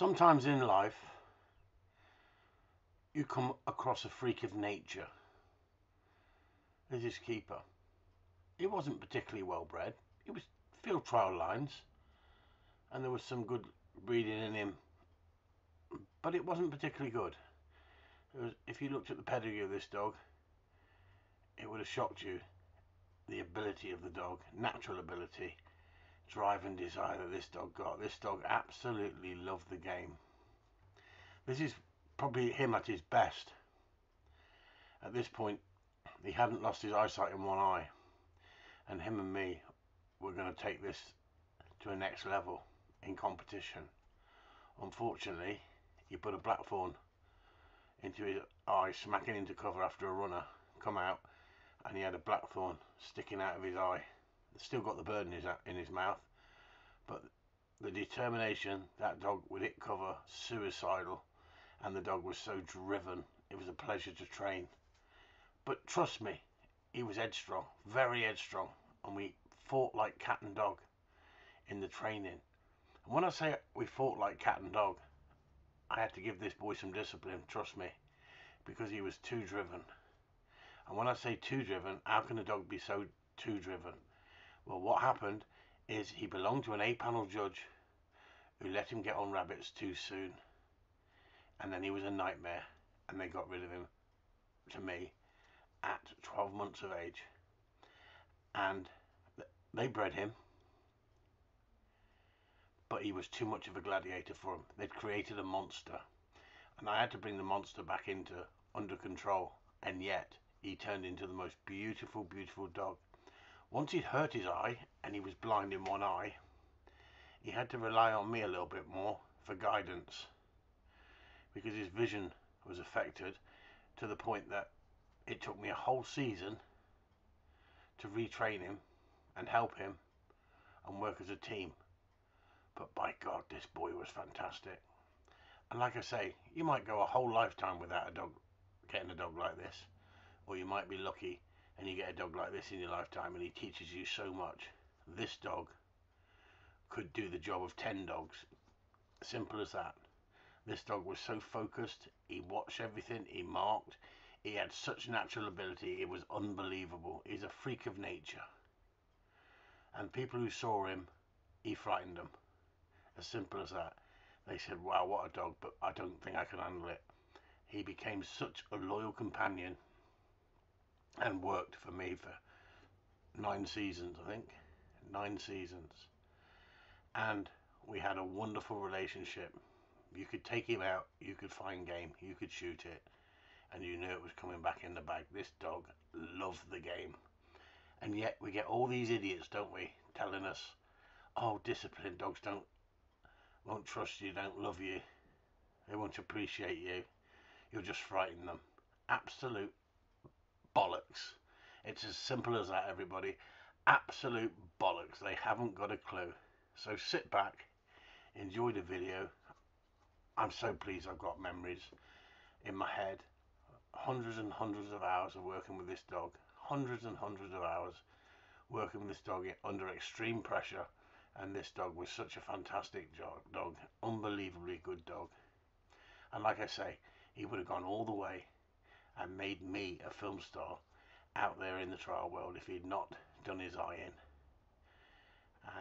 Sometimes in life, you come across a freak of nature. There's this keeper. He wasn't particularly well bred. He was field trial lines, and there was some good breeding in him, but it wasn't particularly good. Was, if you looked at the pedigree of this dog, it would have shocked you the ability of the dog, natural ability, drive and desire that this dog got. This dog absolutely loved the game. This is probably him at his best. At this point, he hadn't lost his eyesight in one eye, and him and me were going to take this to a next level in competition. Unfortunately, he put a blackthorn into his eye, smacking into cover after a runner come out, and he had a blackthorn sticking out of his eye. Still got the bird in his in his mouth, but the determination that dog would hit cover, suicidal, and the dog was so driven. It was a pleasure to train. But trust me, he was headstrong, very headstrong, and we fought like cat and dog in the training. And when I say we fought like cat and dog, I had to give this boy some discipline, trust me, because he was too driven. And when I say too driven, how can a dog be so too driven? Well, what happened is he belonged to an A panel judge who let him get on rabbits too soon. And then he was a nightmare, and they got rid of him to me at 12 months of age. And they bred him but he was too much of a gladiator for them. They'd created a monster, and I had to bring the monster back into under control. And yet, he turned into the most beautiful, beautiful dog. Once he'd hurt his eye and he was blind in one eye, he had to rely on me a little bit more for guidance because his vision was affected to the point that it took me a whole season to retrain him and help him and work as a team. But by God, this boy was fantastic. And like I say, you might go a whole lifetime without a dog, getting a dog like this. Or you might be lucky and you get a dog like this in your lifetime and he teaches you so much. This dog could do the job of 10 dogs. Simple as that. This dog was so focused, he watched everything, he marked, he had such natural ability, it was unbelievable. He's a freak of nature. And people who saw him, he frightened them. As simple as that. They said, wow, what a dog, but I don't think I can handle it. He became such a loyal companion and worked for me for nine seasons, I think. Nine seasons. And we had a wonderful relationship. You could take him out, you could find game, you could shoot it, and you knew it was coming back in the bag. This dog loved the game. And yet we get all these idiots, don't we, telling us, oh, disciplined dogs don't won't trust you, don't love you, they won't appreciate you, you'll just frighten them. Absolute bollocks. It's as simple as that, everybody. Absolute bollocks. They haven't got a clue. So sit back, enjoy the video. I'm so pleased I've got memories in my head. Hundreds and hundreds of hours of working with this dog. Hundreds and hundreds of hours working with this dog under extreme pressure and this dog was such a fantastic dog, unbelievably good dog. And like I say, he would have gone all the way and made me a film star out there in the trial world if he'd not done his eye in.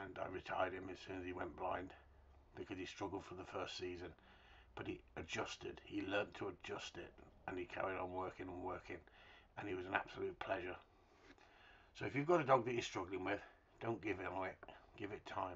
And I retired him as soon as he went blind because he struggled for the first season. But he adjusted, he learned to adjust it, and he carried on working and working, and he was an absolute pleasure. So if you've got a dog that you're struggling with, don't give it on it give it time.